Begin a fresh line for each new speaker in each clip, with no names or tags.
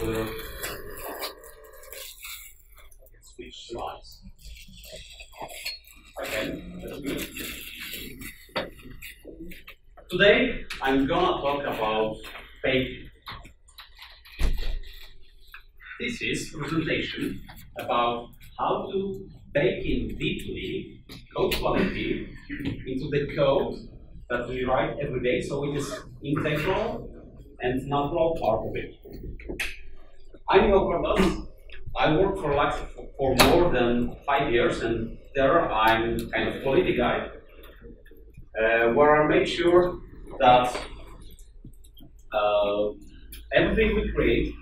whether switch slides. Okay, that's good. Today I'm gonna talk about baking. This is a presentation about how to bake in deeply code quality into the code that we write every day so it is integral and natural part of it. I'm Joe I work for Lux for more than five years and there I'm kind of quality guy uh, where I make sure that uh, everything we create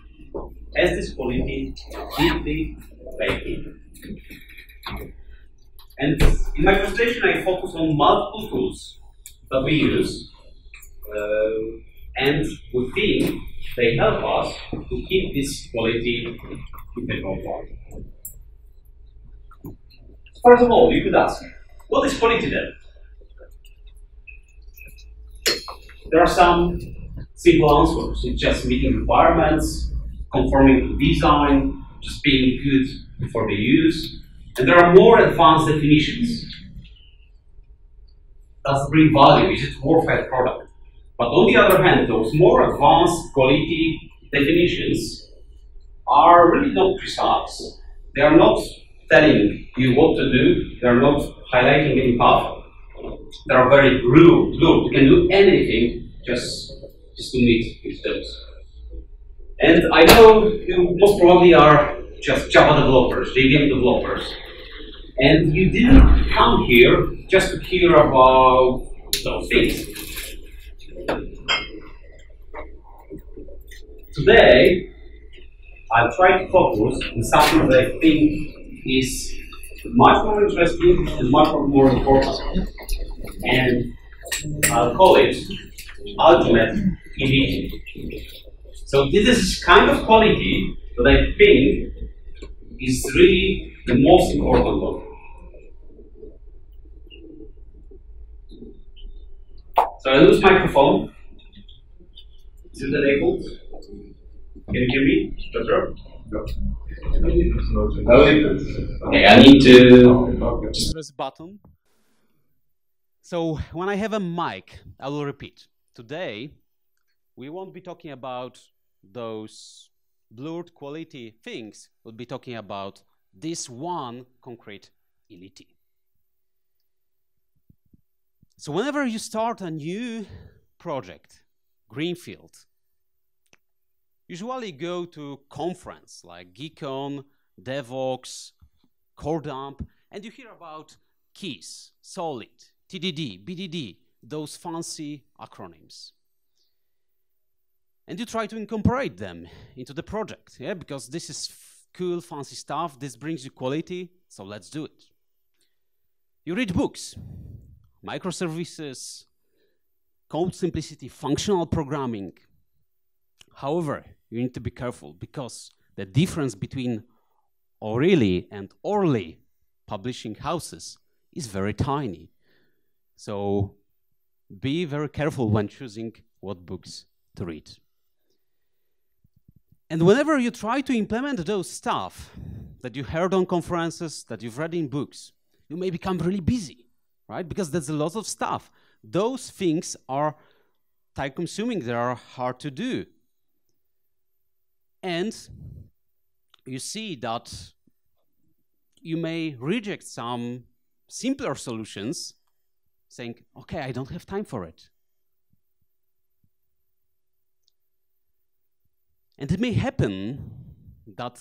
has this quality deeply baked in. And in my presentation, I focus on multiple tools that we use, uh, and we think they help us to keep this quality in the control. First of all, you could ask, what is quality then? There are some simple answers. It's just meeting requirements, conforming to design, just being good for the use. And there are more advanced definitions. Does bring value? Is it worth a product? But on the other hand, those more advanced quality definitions are really not precise. They are not telling you what to do. They are not highlighting any path. They are very blue. Blue. You can do anything just, just to meet with those. And I know you most probably are just Java developers, JVM developers. And you didn't come here just to hear about those things. Today, I'll try to focus on something that I think is much more interesting and much more important. And I'll call it ultimate elite. So this is kind of quality that I think is really the most important one. So I lose microphone. Is it enabled? Can you hear me? Better? Okay, I need to
just press button. So when I have a mic, I will repeat. Today, we won't be talking about those blurred quality things. We'll be talking about this one concrete elite. So whenever you start a new project, greenfield, usually go to conference like GeeCON, Devoxx, CoreDump, and you hear about KISS, solid, TDD, BDD, those fancy acronyms. And you try to incorporate them into the project, yeah, because this is cool, fancy stuff, this brings you quality, so let's do it. You read books, microservices, code simplicity, functional programming. However, you need to be careful because the difference between O'Reilly and Orly publishing houses is very tiny. So be very careful when choosing what books to read. And whenever you try to implement those stuff that you heard on conferences, that you've read in books, you may become really busy, right? Because there's a lot of stuff. Those things are time consuming, they are hard to do. And you see that you may reject some simpler solutions saying, okay, I don't have time for it. And it may happen that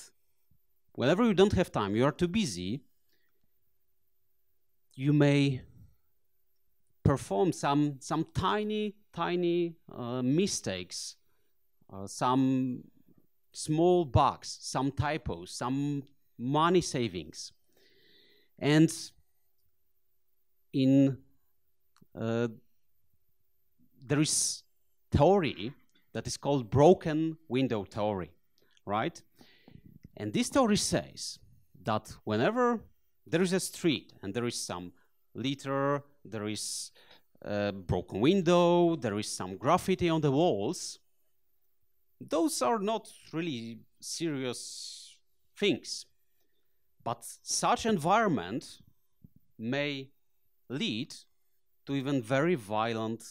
whenever you don't have time, you are too busy, you may perform some, some tiny, tiny uh, mistakes, uh, some small bugs, some typos, some money savings. And in uh, there is theory that is called broken window theory, right? And this theory says that whenever there is a street and there is some litter, there is a broken window, there is some graffiti on the walls, those are not really serious things. But such environment may lead to even very violent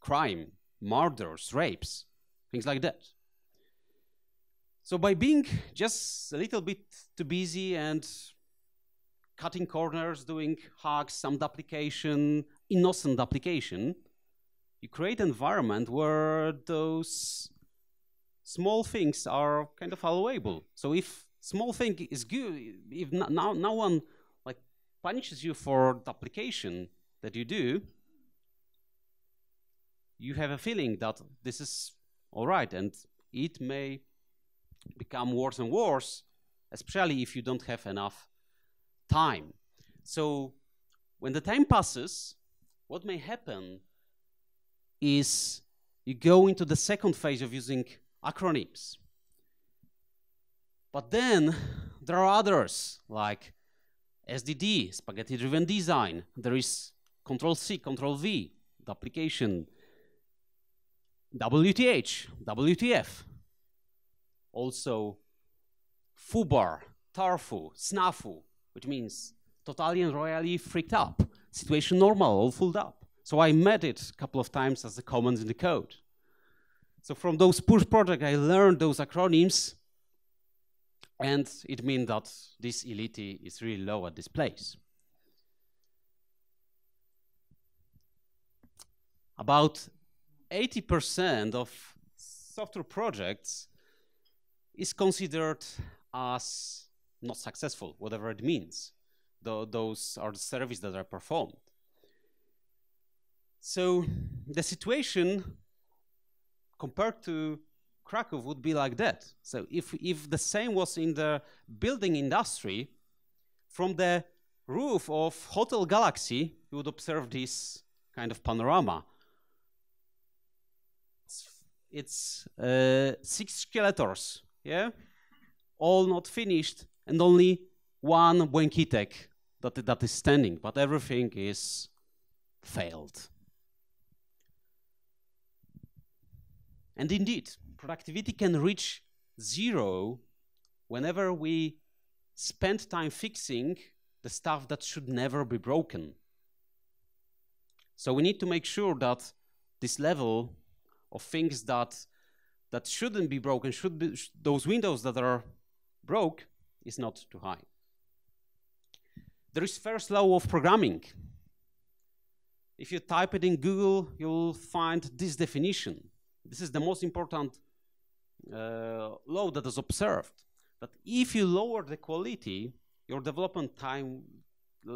crime, murders, rapes, things like that. So by being just a little bit too busy and cutting corners, doing hacks, some duplication, innocent duplication, you create an environment where those small things are kind of allowable. So if small thing is good, if now no one like punishes you for the application that you do, you have a feeling that this is all right, and it may become worse and worse, especially if you don't have enough time. So when the time passes, what may happen is you go into the second phase of using acronyms. But then there are others like SDD, spaghetti driven design. There is Control C, Control V, the application, WTH, WTF. Also FUBAR, TARFU, SNAFU, which means totally and royally freaked up, situation normal, all filled up. So I met it a couple of times as the commands in the code. So from those push projects, I learned those acronyms, and it means that this elite is really low at this place. About 80% of software projects is considered as not successful, whatever it means. Th those are the services that are performed. So the situation compared to Krakow would be like that. So if, if the same was in the building industry, from the roof of Hotel Galaxy, you would observe this kind of panorama. It's, it's uh, six skeletons, yeah? All not finished, and only one Błękitek that, that is standing, but everything is failed. And indeed, productivity can reach zero whenever we spend time fixing the stuff that should never be broken. So we need to make sure that this level of things that that shouldn't be broken, should be sh those windows that are broke, is not too high. There is first law of programming. If you type it in Google, you'll find this definition. This is the most important uh, law that is observed. That if you lower the quality, your development time,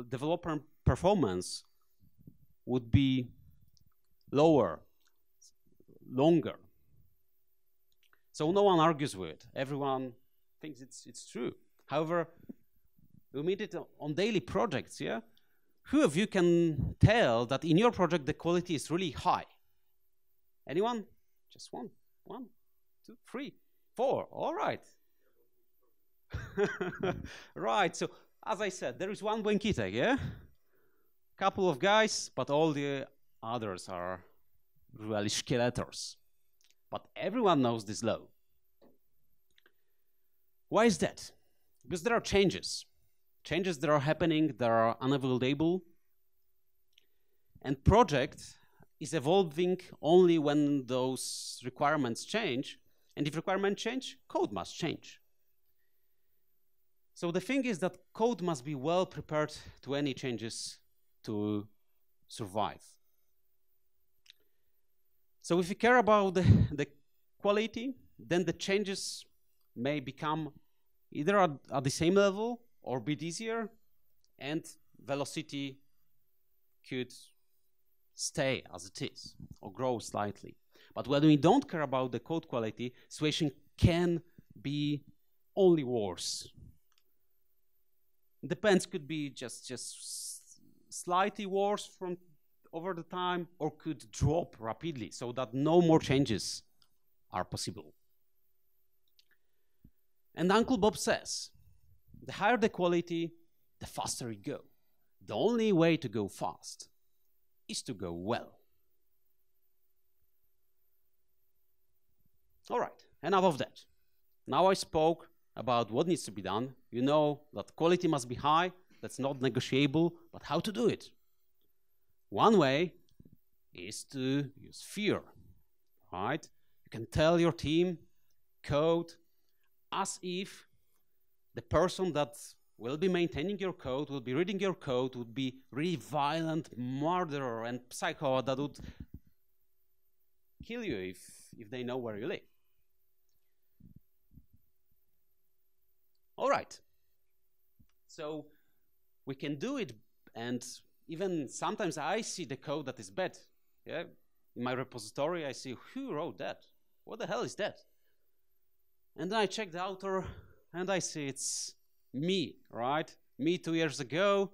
developer performance would be lower, longer. So no one argues with it. Everyone thinks it's, it's true. However, we meet it on daily projects, yeah? Who of you can tell that in your project the quality is really high? Anyone? Just one, one, two, three, four. All right. right. So as I said, there is one Błękitek, yeah? Couple of guys, but all the others are really skeletons. But everyone knows this law. Why is that? Because there are changes. Changes that are happening that are unavoidable. And project is evolving only when those requirements change. And if requirements change, code must change. So the thing is that code must be well prepared to any changes to survive. So if you care about the, the quality, then the changes may become either at, at the same level or a bit easier, and velocity could stay as it is or grow slightly. But when we don't care about the code quality, situation can be only worse. Depends, could be just, just slightly worse from over the time or could drop rapidly so that no more changes are possible. And Uncle Bob says, the higher the quality, the faster you go. The only way to go fast is to go well. All right, enough of that. Now I spoke about what needs to be done. You know that quality must be high, that's not negotiable, but how to do it? One way is to use fear, right? You can tell your team code as if the person that will be maintaining your code, will be reading your code, would be really violent murderer and psycho that would kill you if, if they know where you live. All right. So we can do it, and even sometimes I see the code that is bad. Yeah, in my repository, I see who wrote that. What the hell is that? And then I check the author, and I see it's me, right? Me two years ago.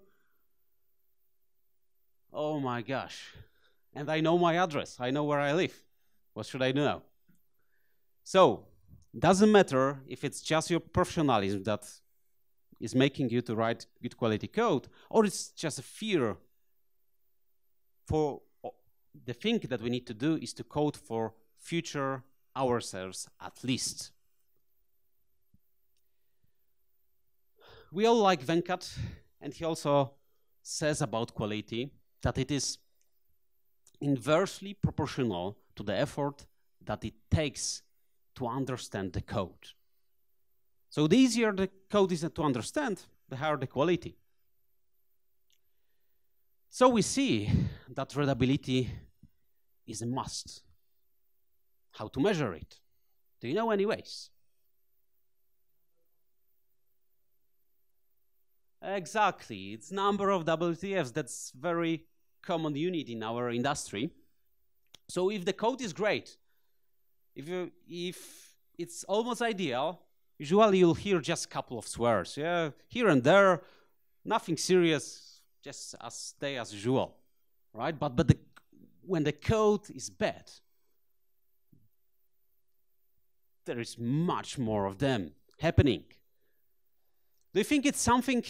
Oh my gosh. And I know my address. I know where I live. What should I do now? So, doesn't matter if it's just your professionalism that is making you to write good quality code, or it's just a fear for oh, the thing that we need to do is to code for future ourselves at least. We all like Venkat, and he also says about quality that it is inversely proportional to the effort that it takes to understand the code. So the easier the code is to understand, the higher the quality. So we see that readability is a must. How to measure it? Do you know any ways? Exactly, it's number of WTFs. That's very common unit in our industry. So if the code is great, if you, if it's almost ideal, usually you'll hear just a couple of swears, yeah, here and there, nothing serious, just as they as usual, right? But but the, when the code is bad, there is much more of them happening. Do you think it's something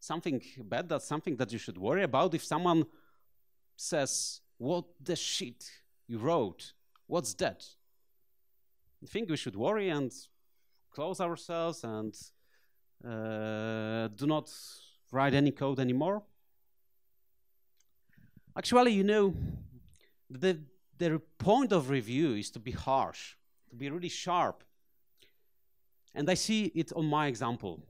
something bad? That's something that you should worry about if someone says, "What the shit you wrote? What's that?" I think we should worry and close ourselves and uh, do not write any code anymore. Actually, you know, the, the point of review is to be harsh, to be really sharp. And I see it on my example.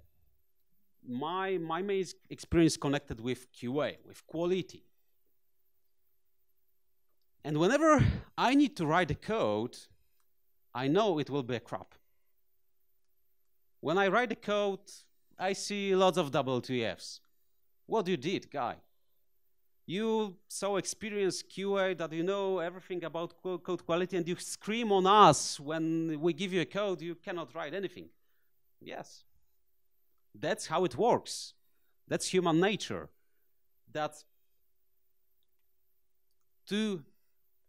My, my main experience connected with QA, with quality. And whenever I need to write a code, I know it will be a crap. When I write the code, I see lots of WTFs. What you did, guy? You so experienced QA that you know everything about code quality and you scream on us when we give you a code, you cannot write anything. Yes. That's how it works. That's human nature. That to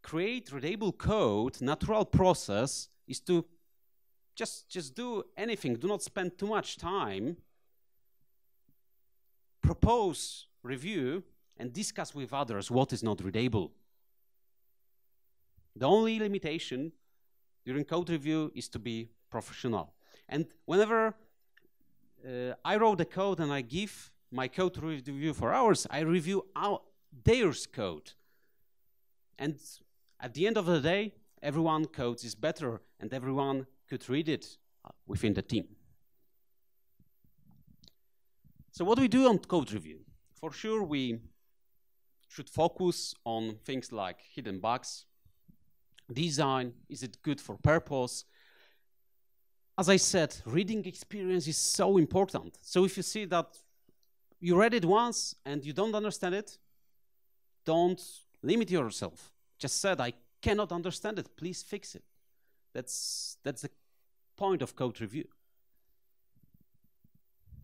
create readable code, natural process is to just, just do anything. Do not spend too much time. Propose, review, and discuss with others what is not readable. The only limitation during code review is to be professional. And whenever uh, I wrote the code and I give my code to review for hours, I review our, their code. And at the end of the day, everyone codes is better and everyone could read it uh, within the team. So what do we do on code review? For sure, we should focus on things like hidden bugs, design, is it good for purpose? As I said, reading experience is so important. So if you see that you read it once and you don't understand it, don't limit yourself. Just said, I cannot understand it, please fix it. That's, that's the point of code review.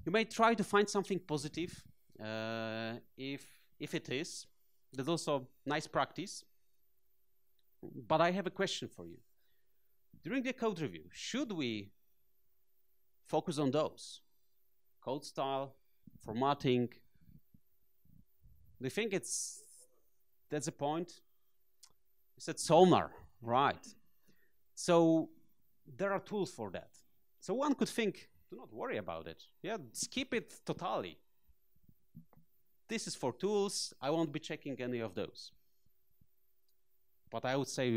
You may try to find something positive. Uh, if, if it is, That's also nice practice. But I have a question for you. During the code review, should we focus on those? Code style, formatting. Do you think it's that's a point? You said sonar, right? So there are tools for that. So one could think, do not worry about it. Yeah, skip it totally. This is for tools. I won't be checking any of those. But I would say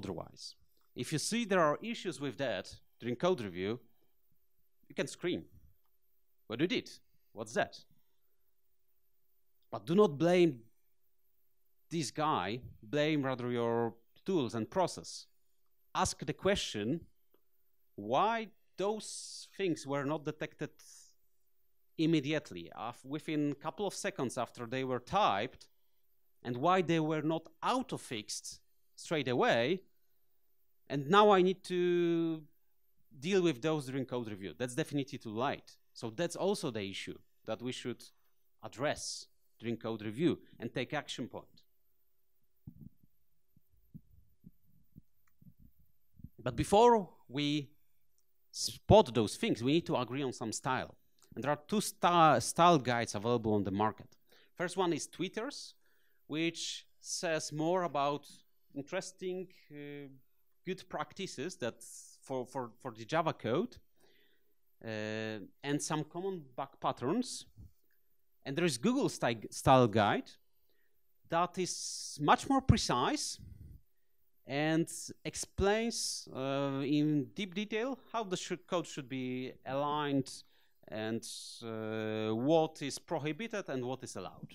otherwise. If you see there are issues with that during code review, you can scream. What you did? What's that? But do not blame this guy, blame rather your tools and process. Ask the question, why those things were not detected immediately, within a couple of seconds after they were typed, and why they were not auto-fixed straight away, and now I need to deal with those during code review. That's definitely too light. So that's also the issue that we should address during code review and take action point. But before we spot those things, we need to agree on some style. And there are two style guides available on the market. First one is Twitter's, which says more about interesting, uh, good practices that for, for, for the Java code uh, and some common bug patterns. And there is Google style guide that is much more precise and explains uh, in deep detail how the sh code should be aligned and uh, what is prohibited and what is allowed.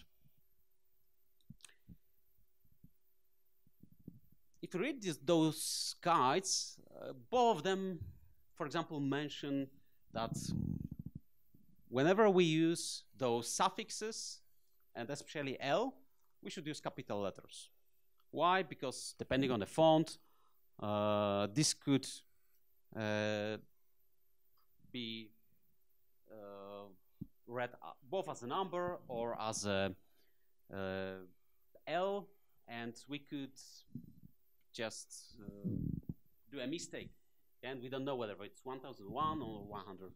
If you read this, those guides, uh, both of them, for example, mention that whenever we use those suffixes, and especially L, we should use capital letters. Why? Because depending on the font, uh, this could uh, be uh, read both as a number or as a uh, L, and we could just uh, do a mistake. And we don't know whether it's 1001 or 100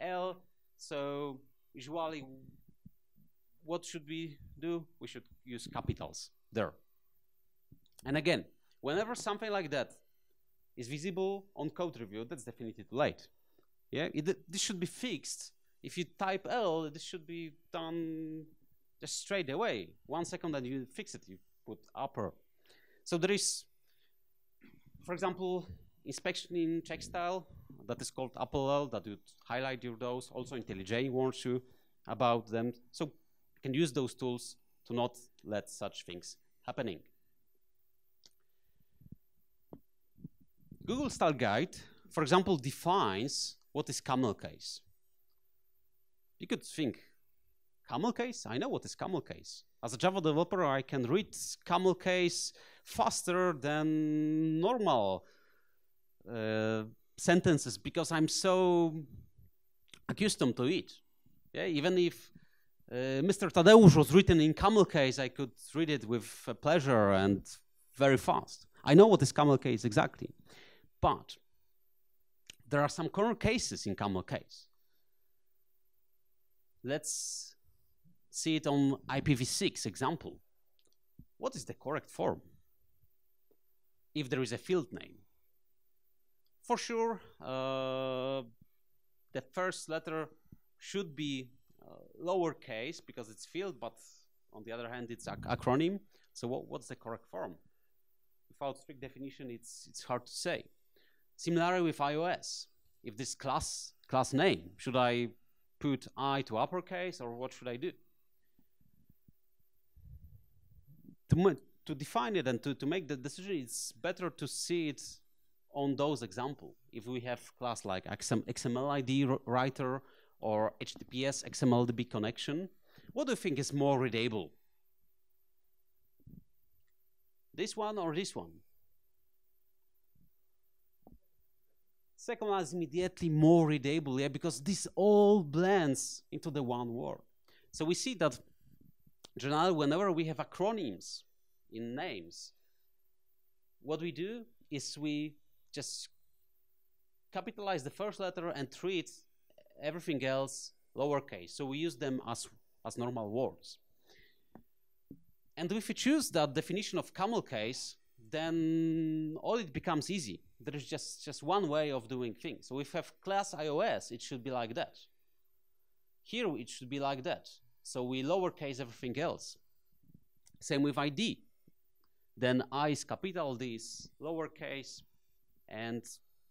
L. So usually, what should we do? We should use capitals there. And again, whenever something like that is visible on code review, that's definitely too late. Yeah, it, this should be fixed. If you type L, this should be done just straight away. One second and you fix it, you put upper. So there is, for example, inspection in style that is called L that would highlight your those. Also IntelliJ warns you about them. So you can use those tools to not let such things happening. Google Style Guide, for example, defines what is camel case. You could think, camel case? I know what is camel case. As a Java developer, I can read camel case faster than normal uh, sentences because I'm so accustomed to it. Yeah, even if uh, Mr. Tadeusz was written in camel case, I could read it with uh, pleasure and very fast. I know what is camel case exactly. But there are some corner cases in camel case. Let's see it on IPv6 example. What is the correct form? If there is a field name. For sure, uh, the first letter should be uh, lowercase because it's field, but on the other hand, it's ac acronym. So what, what's the correct form? Without strict definition, it's, it's hard to say. Similarly with iOS, if this class class name, should I put I to uppercase or what should I do? To define it and to, to make the decision, it's better to see it on those examples. If we have class like XMLID writer or HTTPS XMLDB connection, what do you think is more readable? This one or this one? Second one is immediately more readable, yeah, because this all blends into the one word. So we see that generally whenever we have acronyms in names, what we do is we just capitalize the first letter and treat everything else lowercase. So we use them as, as normal words. And if we choose that definition of camel case, then all it becomes easy there is just, just one way of doing things. So if we have class iOS, it should be like that. Here it should be like that. So we lowercase everything else. Same with ID. Then I is capital, D is lowercase, and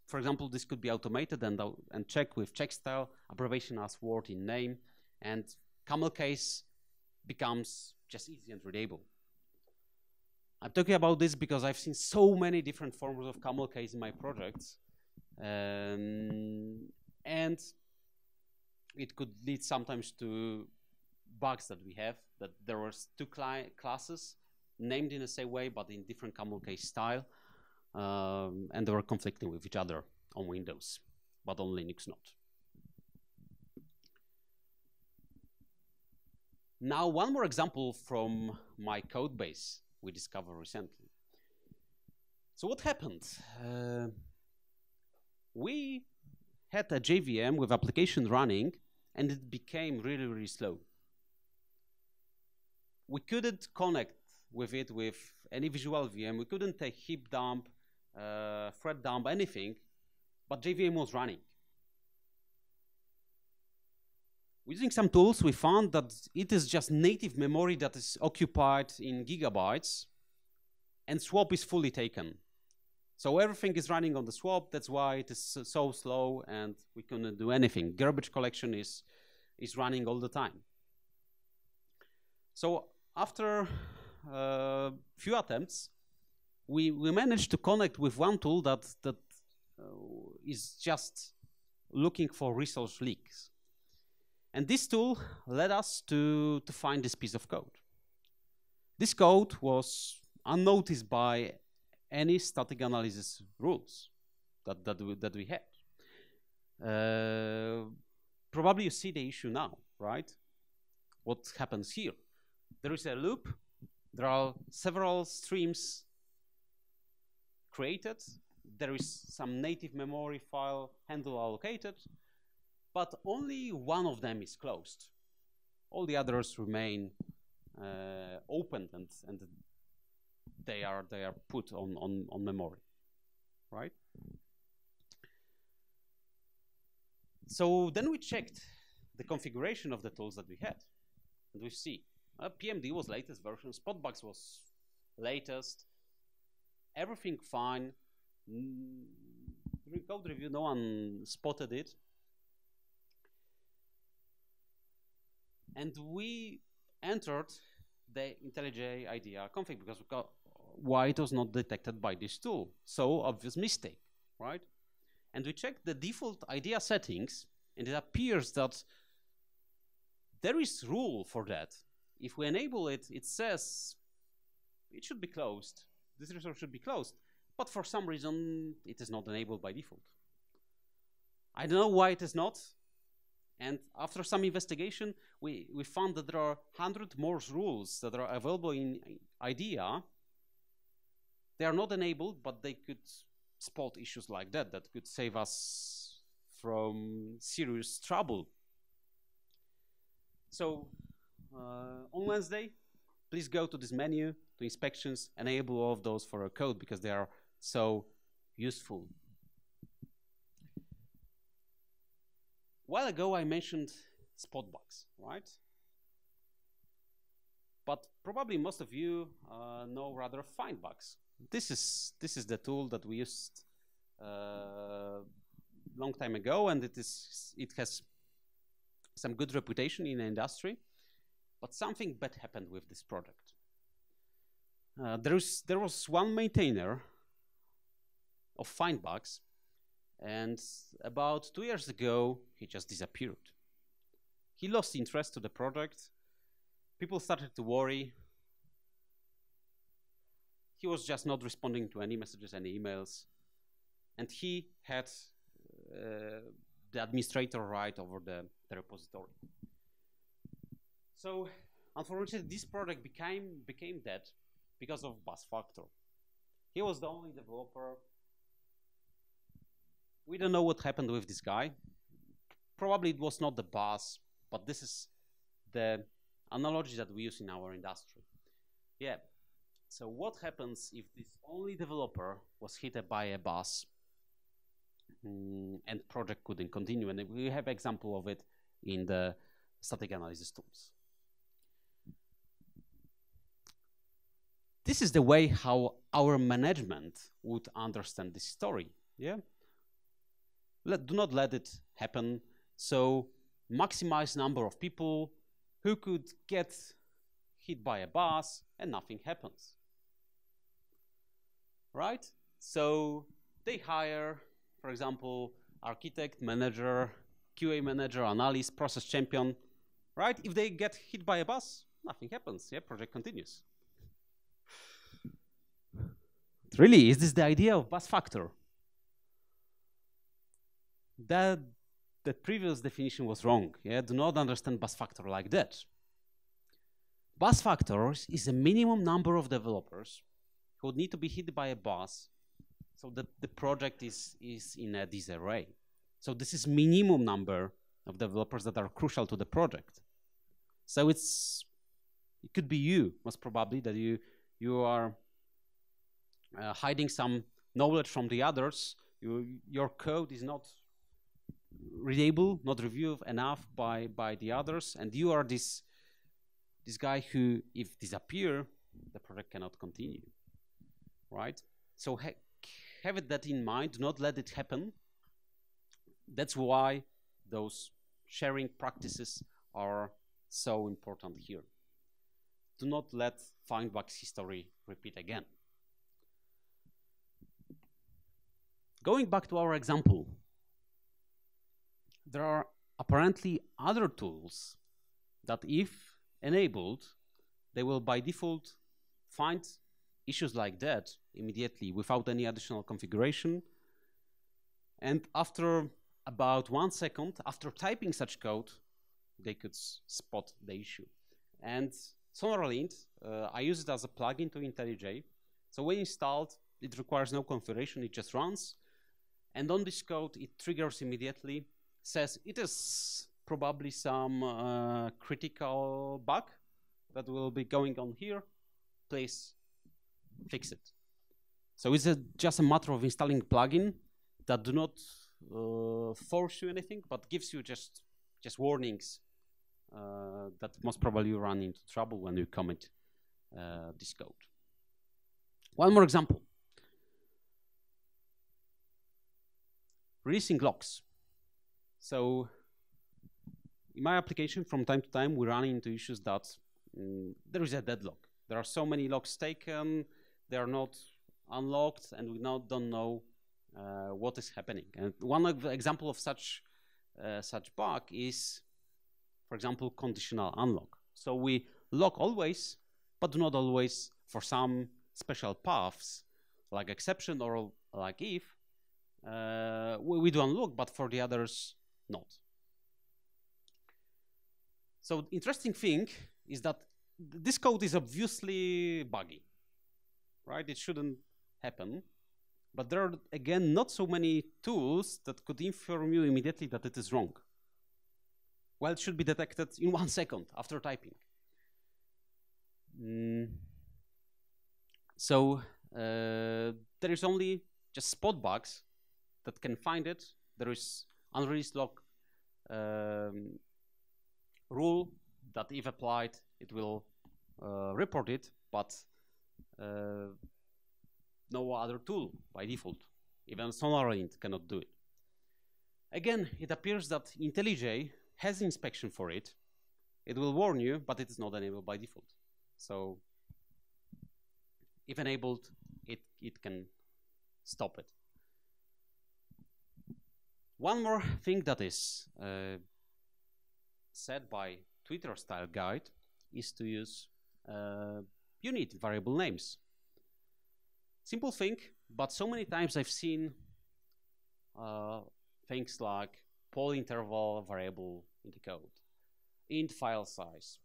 for example, this could be automated and, uh, and check with Checkstyle, abbreviation as word in name, and camel case becomes just easy and readable. I'm talking about this because I've seen so many different forms of camel case in my projects. Um, and it could lead sometimes to bugs that we have, that there was two classes named in the same way, but in different camel case style um, and they were conflicting with each other on Windows, but on Linux not. Now, one more example from my code base we discovered recently. So what happened? Uh, we had a JVM with application running, and it became really, really slow. We couldn't connect with it with any VisualVM. We couldn't take heap dump uh, thread dump, anything, but JVM was running. Using some tools, we found that it is just native memory that is occupied in gigabytes, and swap is fully taken. So everything is running on the swap, that's why it is so slow and we couldn't do anything. Garbage collection is, is running all the time. So after uh, few attempts, we, we managed to connect with one tool that, that uh, is just looking for resource leaks. And this tool led us to, to find this piece of code. This code was unnoticed by any static analysis rules that, that, we, that we had. Uh, probably you see the issue now, right? What happens here? There is a loop. There are several streams created. There is some native memory file handle allocated, but only one of them is closed. All the others remain uh, open and, and they are they are put on, on, on memory, right? So then we checked the configuration of the tools that we had, and we see uh, PMD was latest version, Spotbugs was latest, everything fine. Mm, during code review, no one spotted it. And we entered the IntelliJ IDEA config because we got why it was not detected by this tool. So obvious mistake, right? And we checked the default IDEA settings, and it appears that there is rule for that. If we enable it, it says it should be closed this resource should be closed. But for some reason, it is not enabled by default. I don't know why it is not. And after some investigation, we, we found that there are 100 more rules that are available in IDEA. They are not enabled, but they could spot issues like that that could save us from serious trouble. So on Wednesday, please go to this menu to inspections, enable all of those for our code because they are so useful. A while ago, I mentioned SpotBugs, right? But probably most of you uh, know rather Findbugs. This is this is the tool that we used a uh, long time ago, and it is it has some good reputation in the industry. But something bad happened with this product. Uh, there, is, there was one maintainer of Findbugs, and about two years ago, he just disappeared. He lost interest to the project. People started to worry. He was just not responding to any messages, any emails. And he had uh, the administrator right over the, the repository. So, unfortunately, this product became, became dead because of bus factor. He was the only developer. We don't know what happened with this guy. Probably it was not the buzz, but this is the analogy that we use in our industry. Yeah. So what happens if this only developer was hit by a bus mm, and project couldn't continue. And we have example of it in the static analysis tools. This is the way how our management would understand this story. Yeah. Let, do not let it happen. So maximize number of people who could get hit by a bus and nothing happens. Right? So they hire, for example, architect, manager, QA manager, analyst, process champion, right? If they get hit by a bus, nothing happens. Yeah, project continues. Really, is this the idea of bus factor? That the previous definition was wrong. Yeah, do not understand bus factor like that. Bus factors is a minimum number of developers who would need to be hit by a bus. So that the project is, is in a disarray. So this is minimum number of developers that are crucial to the project. So it's it could be you, most probably, that you you are uh, hiding some knowledge from the others. You, your code is not readable, not reviewed enough by by the others, and you are this this guy who, if disappear, the project cannot continue, right? So ha have that in mind. Do not let it happen. That's why those sharing practices are so important here. Do not let Findbugs history repeat again. Going back to our example, there are apparently other tools that if enabled, they will by default find issues like that immediately without any additional configuration. And after about one second, after typing such code, they could spot the issue. And SonarLint, uh, I use it as a plugin to IntelliJ. So when installed, it requires no configuration, it just runs. And on this code, it triggers immediately, says it is probably some uh, critical bug that will be going on here. Please fix it. So it's a, just a matter of installing plugin that do not uh, force you anything, but gives you just just warnings uh, that most probably you run into trouble when you commit uh, this code. One more example. Releasing locks. So in my application, from time to time, we run into issues that mm, there is a deadlock. There are so many locks taken, they are not unlocked, and we now don't know uh, what is happening. And one of example of such uh, such bug is, for example, conditional unlock. So we lock always, but not always for some special paths, like exception or like if, uh, we, we do unlock, but for the others, not. So the interesting thing is that this code is obviously buggy, right? It shouldn't happen. But there are, again, not so many tools that could inform you immediately that it is wrong. Well, it should be detected in one second after typing. Mm. So uh, there is only just SpotBugs that can find it. There is unreleased lock um, rule that if applied, it will uh, report it, but uh, no other tool by default. Even SonarLint cannot do it. Again, it appears that IntelliJ has inspection for it. It will warn you, but it is not enabled by default. So if enabled, it, it can stop it. One more thing that is uh, said by Twitter style guide is to use uh, unit variable names. Simple thing, but so many times I've seen uh, things like poll interval variable in the code, int file size.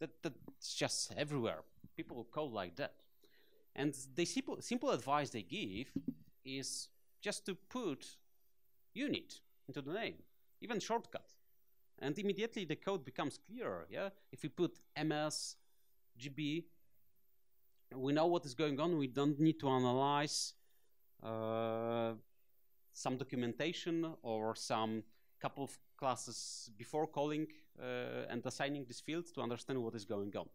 That, that's just everywhere. People code like that. And the simple, simple advice they give is just to put unit into the name, even shortcut. And immediately the code becomes clearer. Yeah, If we put ms, gb, we know what is going on. We don't need to analyze uh, some documentation or some couple of classes before calling uh, and assigning this field to understand what is going on.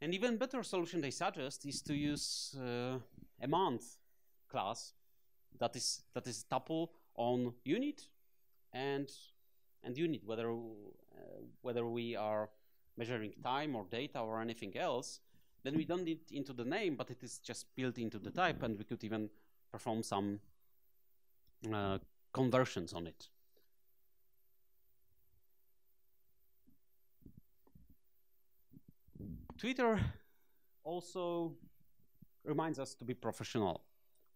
An even better solution they suggest is to use uh, a month class that is that is tuple on unit and and unit whether uh, whether we are measuring time or data or anything else then we don't need into the name but it is just built into the type and we could even perform some uh, conversions on it Twitter also reminds us to be professional.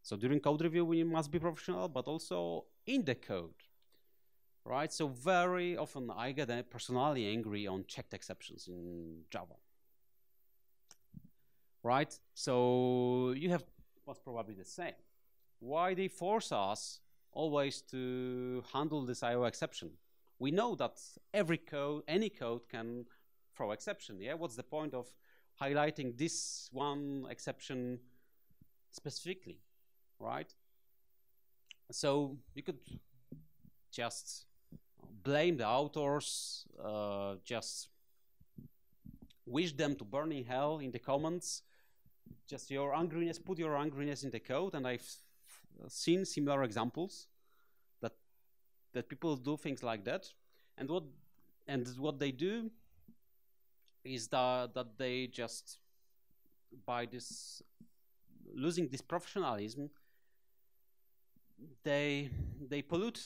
So during code review, we must be professional, but also in the code, right? So very often I get personally angry on checked exceptions in Java, right? So you have what's probably the same. Why they force us always to handle this IO exception? We know that every code, any code can throw exception. Yeah, what's the point of highlighting this one exception specifically, right? So you could just blame the authors, uh, just wish them to burn in hell in the comments. Just your angriness, put your angriness in the code, and I've seen similar examples that that people do things like that. And what and what they do is that that they just by this losing this professionalism they they pollute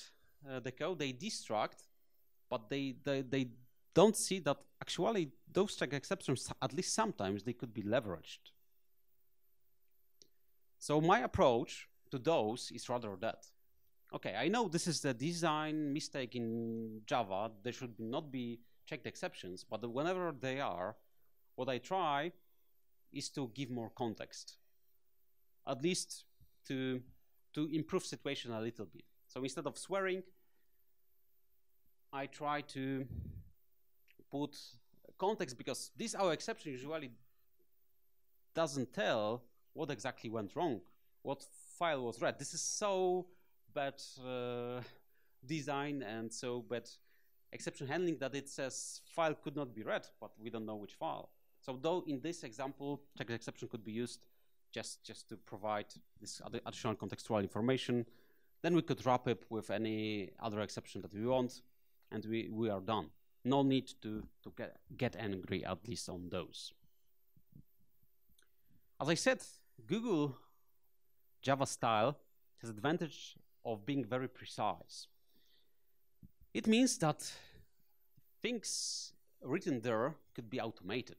uh, the code they destruct but they, they they don't see that actually those check exceptions at least sometimes they could be leveraged. So my approach to those is rather that. Okay i know this is the design mistake in java. There should not be checked exceptions, but whenever they are, what I try is to give more context, at least to, to improve situation a little bit. So instead of swearing, I try to put context because this IO exception usually doesn't tell what exactly went wrong, what file was read. This is so bad uh, design and so bad exception handling that it says file could not be read, but we don't know which file. So though in this example, check exception could be used just, just to provide this additional contextual information, then we could wrap it with any other exception that we want, and we, we are done. No need to, to get, get angry, at least on those. As I said, Google Java style has advantage of being very precise. It means that things written there could be automated.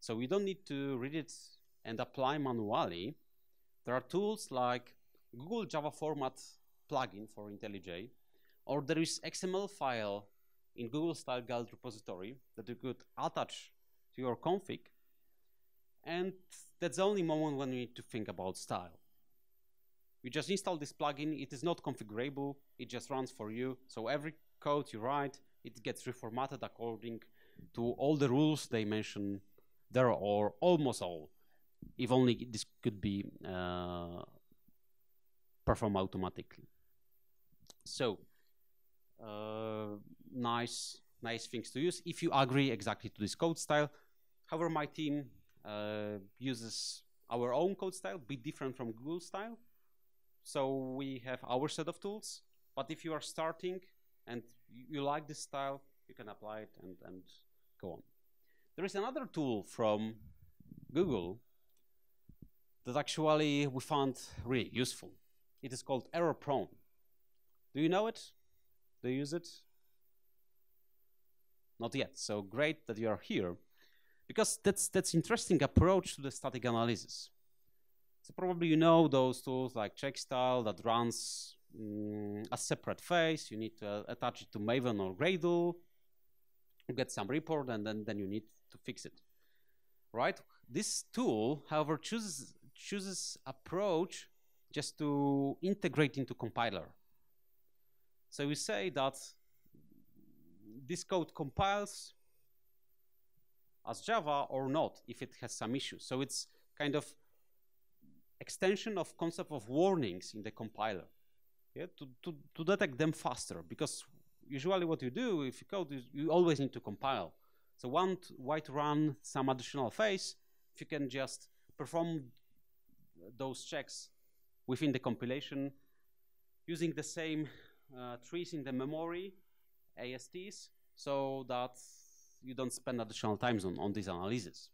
So we don't need to read it and apply manually. There are tools like Google Java Format plugin for IntelliJ, or there is XML file in Google Style Guide repository that you could attach to your config. And that's the only moment when you need to think about style. You just install this plugin, it is not configurable, it just runs for you. So every code you write, it gets reformatted according to all the rules they mention there, or almost all. If only this could be uh, performed automatically. So, uh, nice, nice things to use if you agree exactly to this code style. However, my team uh, uses our own code style, be different from Google style. So we have our set of tools. But if you are starting and you like this style, you can apply it and, and go on. There is another tool from Google that actually we found really useful. It is called Error Prone. Do you know it? Do you use it? Not yet. So great that you are here, because that's that's interesting approach to the static analysis. So probably you know those tools like Checkstyle that runs mm, a separate phase. You need to attach it to Maven or Gradle. You get some report, and then, then you need to fix it. Right? This tool, however, chooses chooses approach just to integrate into compiler. So we say that this code compiles as Java or not if it has some issues. So it's kind of extension of concept of warnings in the compiler. yeah, to, to, to detect them faster. Because usually what you do if you code is you always need to compile. So one why to run some additional phase if you can just perform those checks within the compilation using the same uh, trees in the memory, ASTs, so that you don't spend additional time on, on these analyses.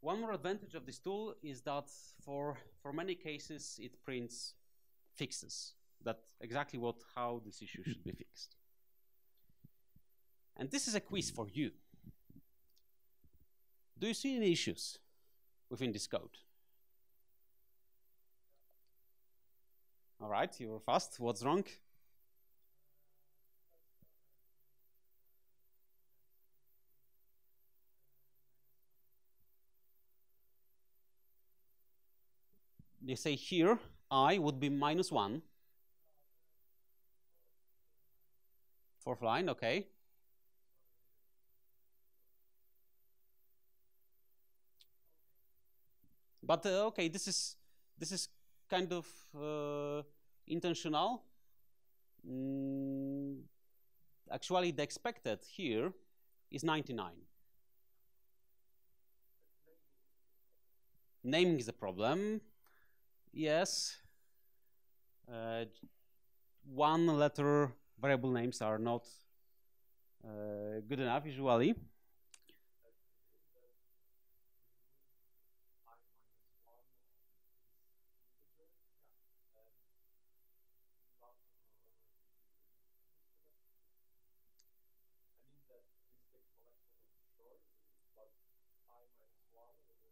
One more advantage of this tool is that for, for many cases it prints fixes that exactly what how this issue should be fixed. And this is a quiz for you. Do you see any issues within this code? All right, you were fast. What's wrong? They say here i would be minus 1. Fourth line, okay. But uh, okay, this is this is kind of uh, intentional. Mm, actually, the expected here is 99. Naming is a problem. Yes. Uh, one letter variable names are not uh, good enough usually.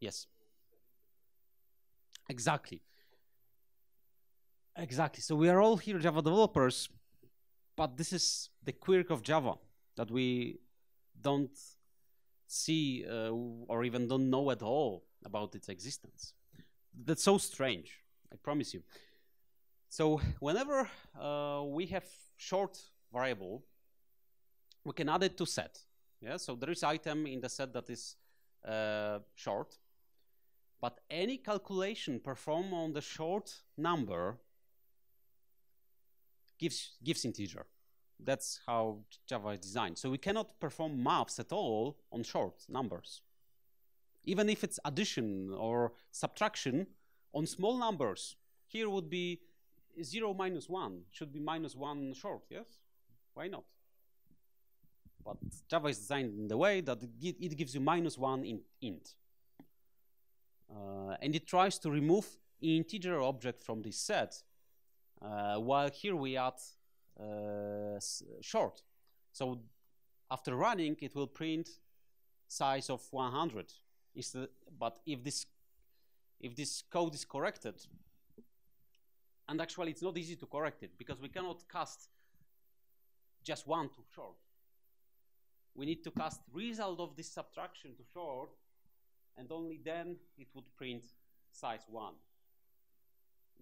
Yes. Exactly. Exactly. So we are all here Java developers, but this is the quirk of Java that we don't see uh, or even don't know at all about its existence. That's so strange, I promise you. So whenever uh, we have short variable, we can add it to set. Yeah, so there is item in the set that is uh, short, but any calculation performed on the short number gives, gives integer. That's how Java is designed. So we cannot perform maths at all on short numbers. Even if it's addition or subtraction on small numbers, here would be 0 minus 1, should be minus 1 short, yes? Why not? But Java is designed in the way that it gives you minus 1 in int. Uh, and it tries to remove integer object from this set uh, while here we add uh, short. So after running, it will print size of 100. but if this if this code is corrected, and actually it's not easy to correct it because we cannot cast just one to short. We need to cast result of this subtraction to short, and only then it would print size one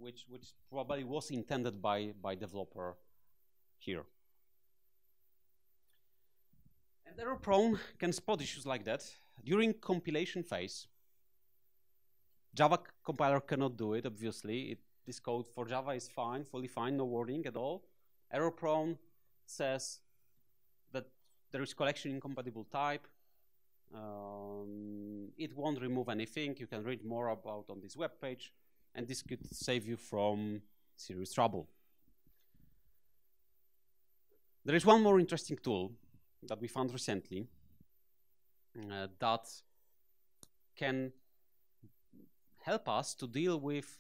which, which probably was intended by, by developer here. And error prone can spot issues like that. During compilation phase, Java compiler cannot do it, obviously. It, this code for Java is fine, fully fine, no warning at all. Error prone says that there is collection incompatible type. Um, it won't remove anything. You can read more about on this web page and this could save you from serious trouble. There is one more interesting tool that we found recently uh, that can help us to deal with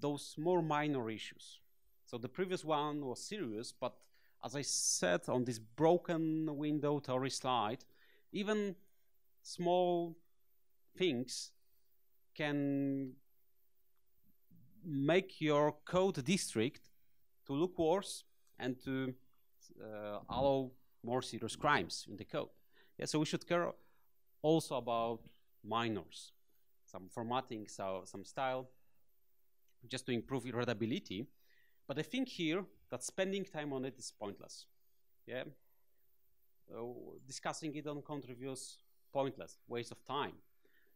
those more minor issues. So the previous one was serious, but as I said on this broken window theory slide, even small things can make your code district to look worse and to uh, allow more serious crimes in the code. Yeah, so we should care also about minors, some formatting, so some style, just to improve readability. But I think here that spending time on it is pointless. Yeah, uh, discussing it on reviews pointless, waste of time.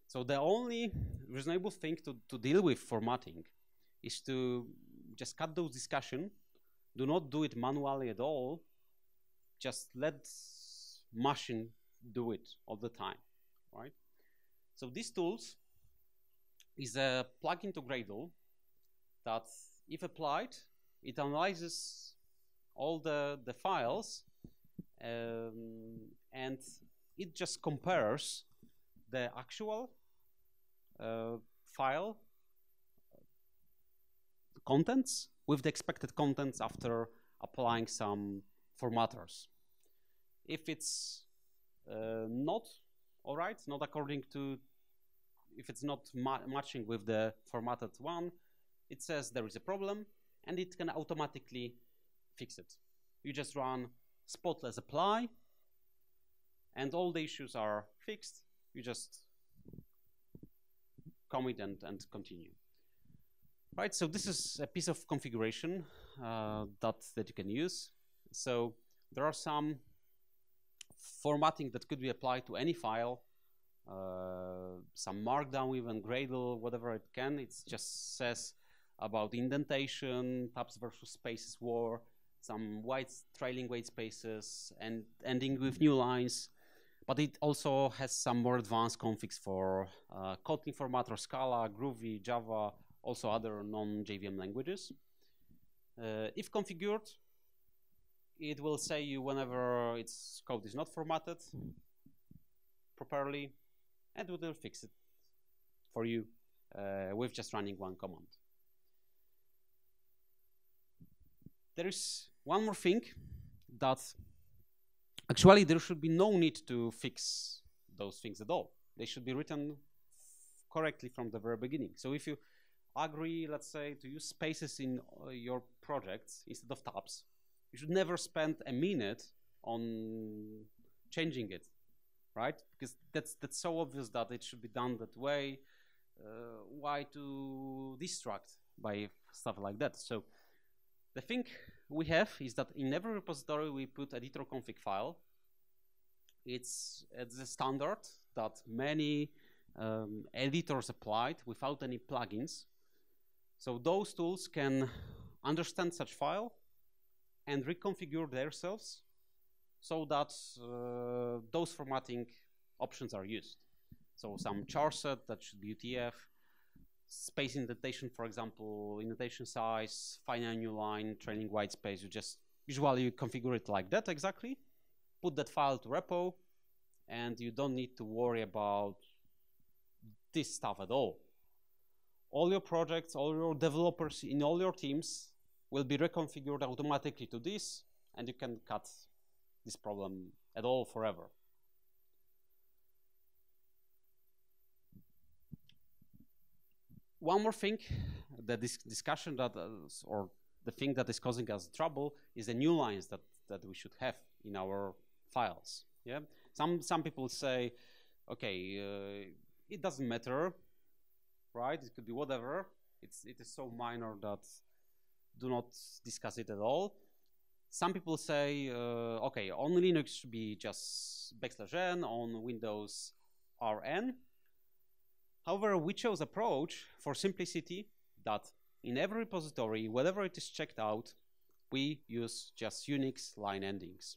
So the only reasonable thing to, to deal with formatting is to just cut those discussion. Do not do it manually at all. Just let machine do it all the time, right? So these tools is a plugin to Gradle that, if applied, it analyzes all the, the files um, and it just compares the actual uh, file contents with the expected contents after applying some formatters. If it's uh, not all right, not according to, if it's not ma matching with the formatted one, it says there is a problem and it can automatically fix it. You just run spotless apply and all the issues are fixed. You just commit and, and continue. Right, so this is a piece of configuration uh, that, that you can use. So there are some formatting that could be applied to any file, uh, some markdown even, Gradle, whatever it can. It just says about indentation, tabs versus spaces war, some white trailing white spaces, and ending with new lines. But it also has some more advanced configs for uh, Kotlin formatter, Scala, Groovy, Java, also other non-JVM languages. Uh, if configured, it will say you whenever its code is not formatted properly, and it will fix it for you uh, with just running one command. There is one more thing that actually there should be no need to fix those things at all. They should be written correctly from the very beginning. So if you agree, let's say, to use spaces in uh, your projects instead of tabs, you should never spend a minute on changing it, right? Because that's that's so obvious that it should be done that way. Uh, why to distract by stuff like that? So the thing we have is that in every repository we put editor config file. It's it's a standard that many um, editors applied without any plugins. So those tools can understand such file and reconfigure themselves so that uh, those formatting options are used. So some char set that should be UTF, space indentation, for example, indentation size, find a new line, trailing white space, you just usually you configure it like that exactly, put that file to repo, and you don't need to worry about this stuff at all all your projects, all your developers in all your teams will be reconfigured automatically to this, and you can cut this problem at all forever. One more thing, the dis discussion that, uh, or the thing that is causing us trouble is the new lines that, that we should have in our files. Yeah, some some people say, okay, uh, it doesn't matter right? It could be whatever. It's, it is so minor that do not discuss it at all. Some people say, uh, okay, on Linux should be just backslash n, on Windows rn. However, we chose approach for simplicity that in every repository, whenever it is checked out, we use just Unix line endings.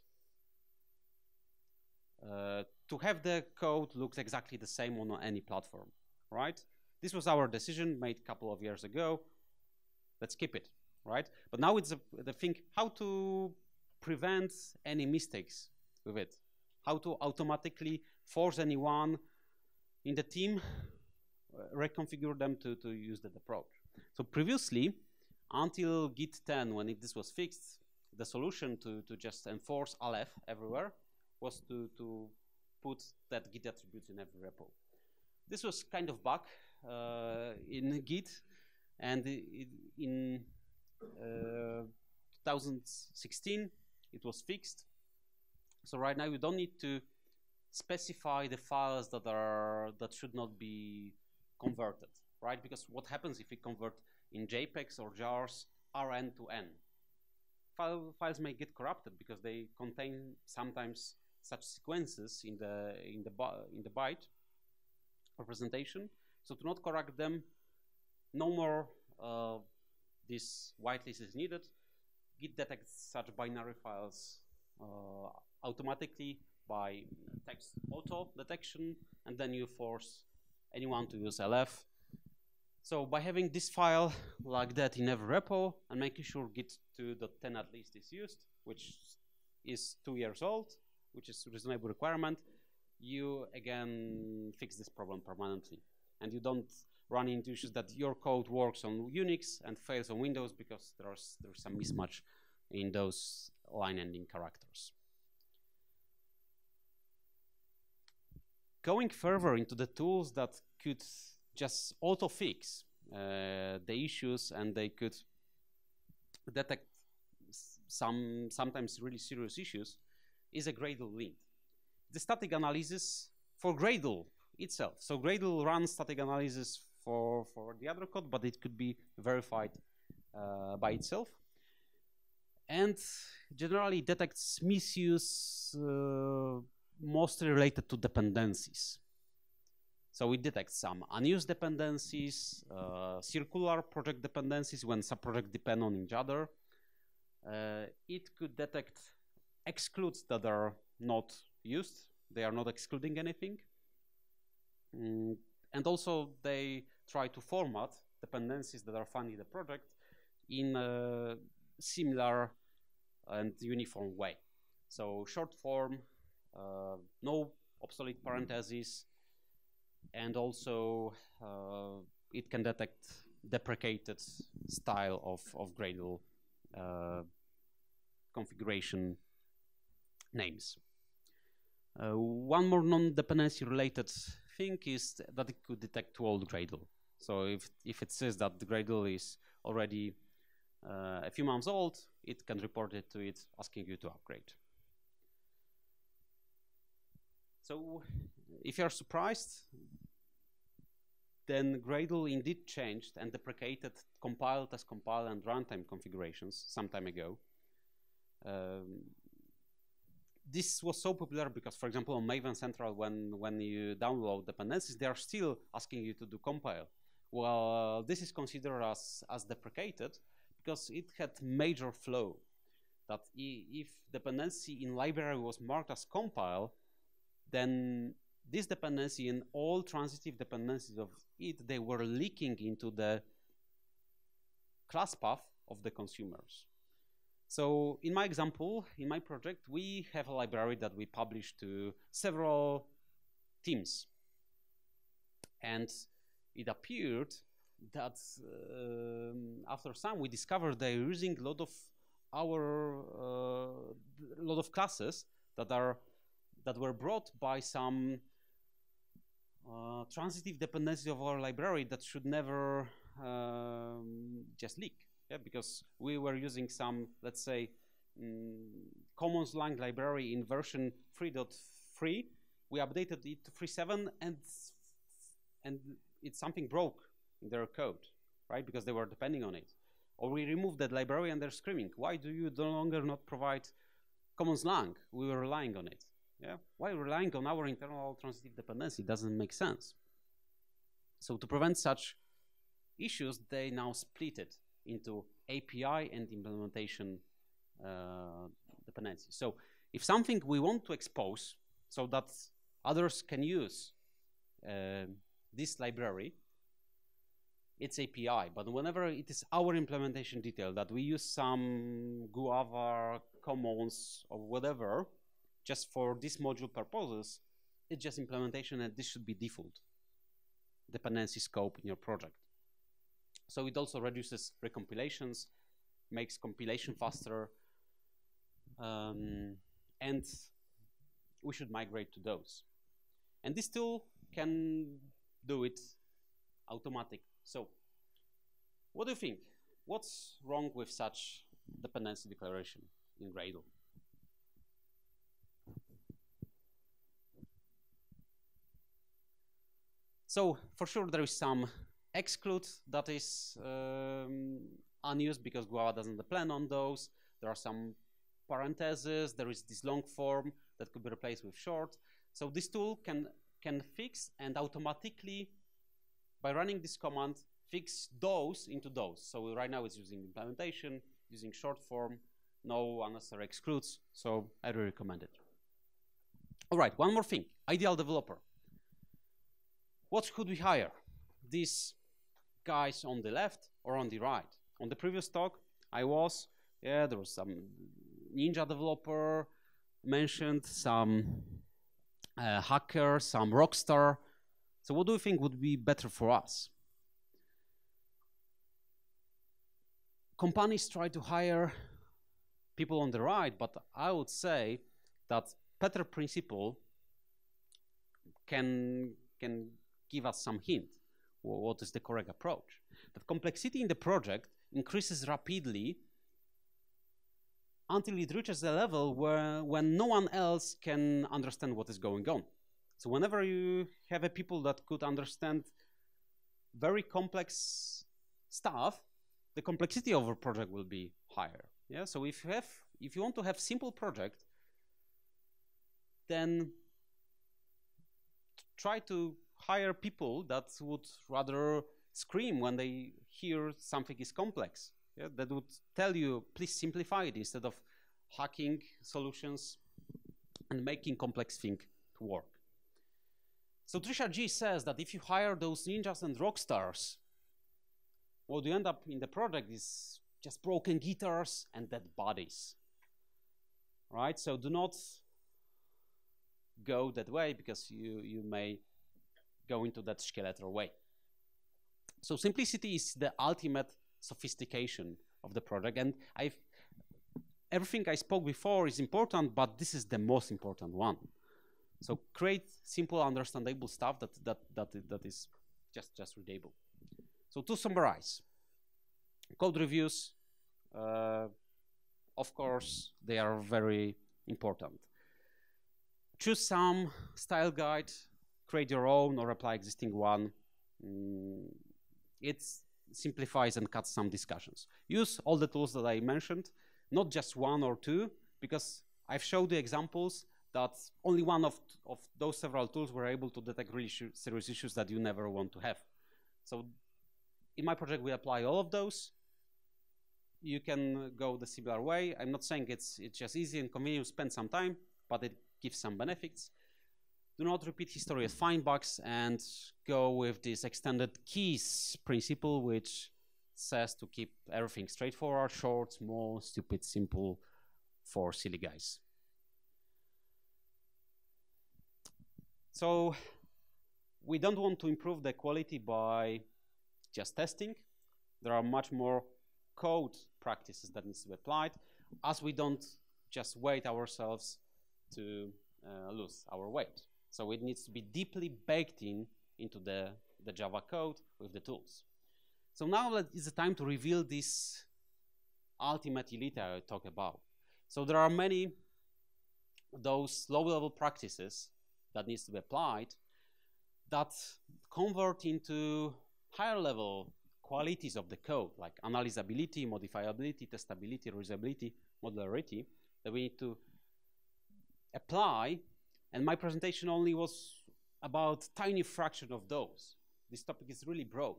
Uh, to have the code looks exactly the same on any platform, right? This was our decision made a couple of years ago. Let's keep it, right? But now it's a, the thing how to prevent any mistakes with it. How to automatically force anyone in the team reconfigure them to, to use that approach. So previously, until Git 10, when it, this was fixed, the solution to, to just enforce LF everywhere was to, to put that Git attributes in every repo. This was kind of bug uh, in Git, and in uh, 2016 it was fixed. So right now you don't need to specify the files that are that should not be converted, right? Because what happens if we convert in JPEGs or jars RN to N? File, files may get corrupted because they contain sometimes such sequences in the in the in the byte representation so to not correct them, no more uh, this whitelist is needed, Git detects such binary files uh, automatically by text auto detection, and then you force anyone to use LF. So by having this file like that in every repo and making sure git 2.10 at least is used, which is two years old, which is reasonable requirement, you again fix this problem permanently. And you don't run into issues that your code works on Unix and fails on Windows because there's, there's some mismatch in those line ending characters. Going further into the tools that could just auto fix uh, the issues and they could detect some sometimes really serious issues is a Gradle lint. The static analysis for Gradle itself. So Gradle runs static analysis for, for the other code, but it could be verified uh, by itself. And generally detects misuse uh, mostly related to dependencies. So it detects some unused dependencies, uh, circular project dependencies when sub-projects depend on each other. Uh, it could detect excludes that are not used. They are not excluding anything. Mm, and also they try to format dependencies that are found in the project in a similar and uniform way. So short form, uh, no obsolete parentheses, and also uh, it can detect deprecated style of, of Gradle uh, configuration names. Uh, one more non-dependency related thing is that it could detect too old Gradle. So if, if it says that the Gradle is already uh, a few months old, it can report it to it asking you to upgrade. So if you're surprised, then Gradle indeed changed and deprecated compile, test compile, and runtime configurations some time ago. Um, this was so popular because, for example, on Maven Central, when, when you download dependencies, they are still asking you to do compile. Well, this is considered as, as deprecated because it had major flow. That if dependency in library was marked as compile, then this dependency and all transitive dependencies of it, they were leaking into the class path of the consumers. So in my example, in my project, we have a library that we publish to several teams. And it appeared that uh, after some, we discovered they're using a lot of our uh, lot of classes that are that were brought by some uh, transitive dependencies of our library that should never um, just leak. Yeah, because we were using some, let's say, um, Commons Lang library in version 3.3. We updated it to 3.7 and and it's something broke in their code, right? Because they were depending on it. Or we removed that library and they're screaming, why do you no longer not provide Commons Lang? We were relying on it. Yeah? Why relying on our internal transitive dependency doesn't make sense. So to prevent such issues, they now split it into API and implementation uh, dependencies. So if something we want to expose so that others can use uh, this library, it's API. But whenever it is our implementation detail that we use some Guava, Commons, or whatever, just for this module purposes, it's just implementation and this should be default dependency scope in your project. So it also reduces recompilations, makes compilation faster, um, and we should migrate to those. And this tool can do it automatic. So what do you think? What's wrong with such dependency declaration in Gradle? So for sure there is some exclude that is um, unused because Guava doesn't plan on those. There are some parentheses. There is this long form that could be replaced with short. So this tool can can fix and automatically, by running this command, fix those into those. So right now it's using implementation, using short form, no unnecessary excludes. So I really recommend it. All right, one more thing, ideal developer. What should we hire? These guys on the left or on the right? On the previous talk, I was, yeah, there was some Ninja developer mentioned, some uh, hacker, some rockstar. So what do you think would be better for us? Companies try to hire people on the right, but I would say that Peter principle can, can give us some hint what is the correct approach. The complexity in the project increases rapidly until it reaches a level where when no one else can understand what is going on. So whenever you have a people that could understand very complex stuff, the complexity of a project will be higher. Yeah. So if you have, if you want to have simple project, then try to hire people that would rather scream when they hear something is complex. Yeah, that would tell you, please simplify it instead of hacking solutions and making complex thing to work. So Trisha Gee says that if you hire those ninjas and rock stars, what you end up in the project is just broken guitars and dead bodies. Right? So do not go that way because you, you may go into that skeletal way. So simplicity is the ultimate sophistication of the product. And I've, everything I spoke before is important, but this is the most important one. So create simple, understandable stuff that, that, that, that is just, just readable. So to summarize, code reviews, uh, of course, they are very important. Choose some style guide, create your own or apply existing one. Mm, it simplifies and cuts some discussions. Use all the tools that I mentioned, not just one or two, because I've showed the examples that only one of, of those several tools were able to detect really serious issues that you never want to have. So in my project, we apply all of those. You can go the similar way. I'm not saying it's, it's just easy and convenient spend some time, but it gives some benefits do not repeat history FindBugs and go with this extended KISS principle, which says to keep everything straightforward, short, small, stupid, simple for silly guys. So we don't want to improve the quality by just testing. There are much more code practices that needs to be applied as we don't just wait ourselves to uh, lose our weight. So it needs to be deeply baked in into the, the Java code with the tools. So now is the time to reveal this ultimate elite I talk about. So there are many those low-level practices that needs to be applied that convert into higher level qualities of the code, like analyzability, modifiability, testability, reusability, modularity, that we need to apply and my presentation only was about tiny fraction of those. This topic is really broad,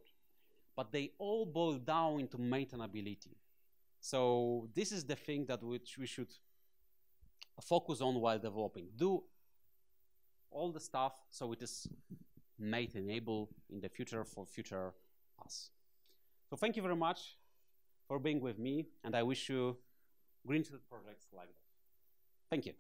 but they all boil down into maintainability. So this is the thing that which we should focus on while developing. Do all the stuff so it is maintainable in the future for future us. So thank you very much for being with me, and I wish you greenfield projects like that. Thank you.